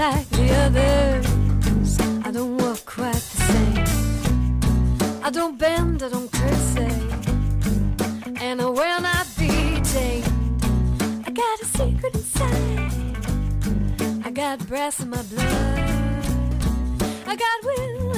like the others. I don't walk quite the same. I don't bend, I don't curtsy, eh. and I will not be tamed. I got a secret inside. I got brass in my blood. I got will.